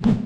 you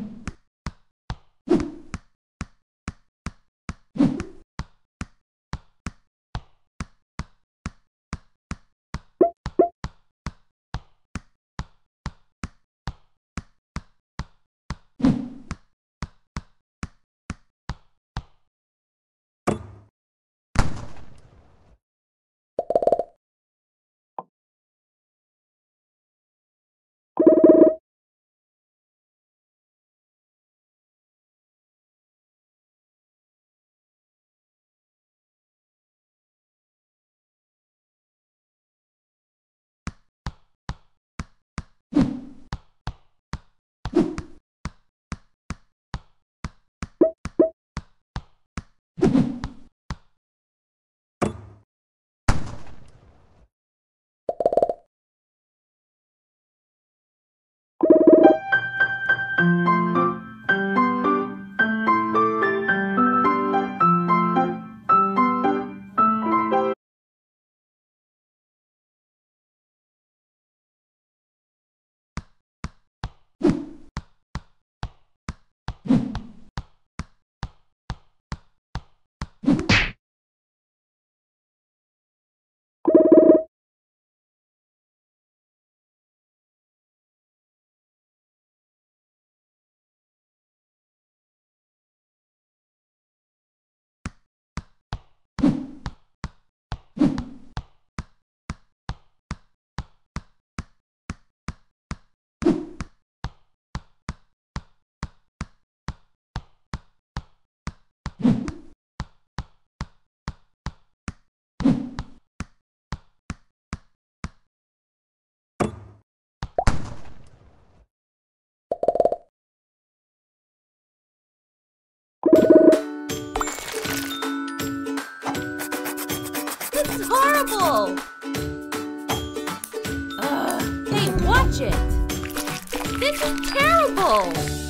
This is horrible! Ugh, hey, watch it! This is terrible!